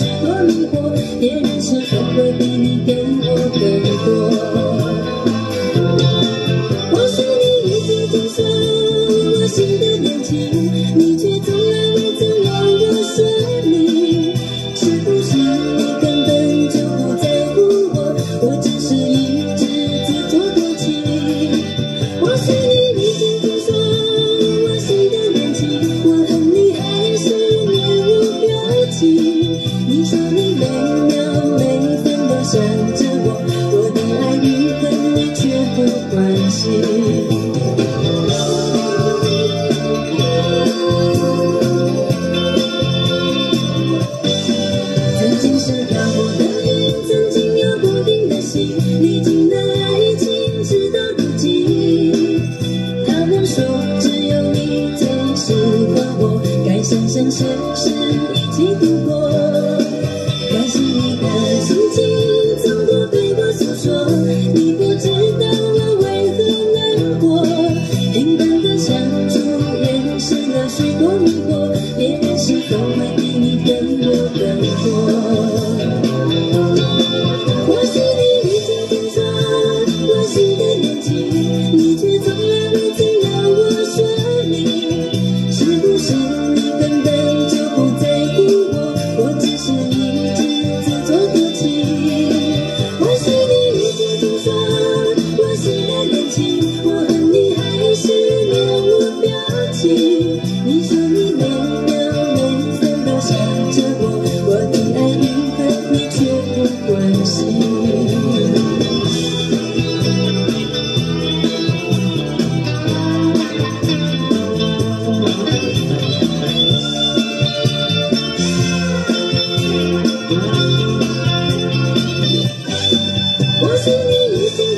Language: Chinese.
多难过，别人笑。曾经是漂泊的云，曾经有不定的心，历经了爱情，直到如今。他们说，只有你最适合我，该生生世世一起度过。我信你已信